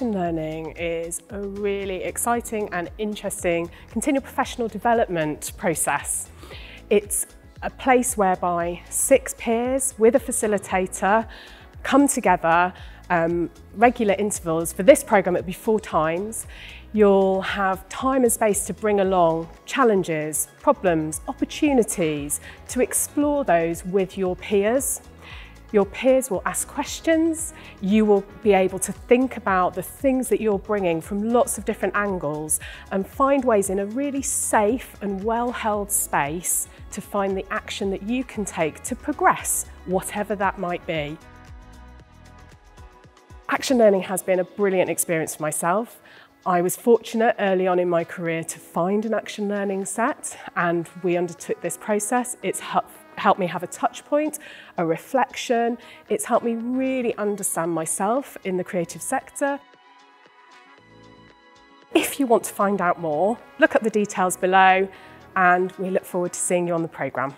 Learning is a really exciting and interesting continual professional development process. It's a place whereby six peers with a facilitator come together um, regular intervals. For this programme, it'll be four times. You'll have time and space to bring along challenges, problems, opportunities, to explore those with your peers. Your peers will ask questions, you will be able to think about the things that you're bringing from lots of different angles and find ways in a really safe and well-held space to find the action that you can take to progress, whatever that might be. Action learning has been a brilliant experience for myself. I was fortunate early on in my career to find an action learning set and we undertook this process. It's helped me have a touch point, a reflection. It's helped me really understand myself in the creative sector. If you want to find out more, look at the details below and we look forward to seeing you on the programme.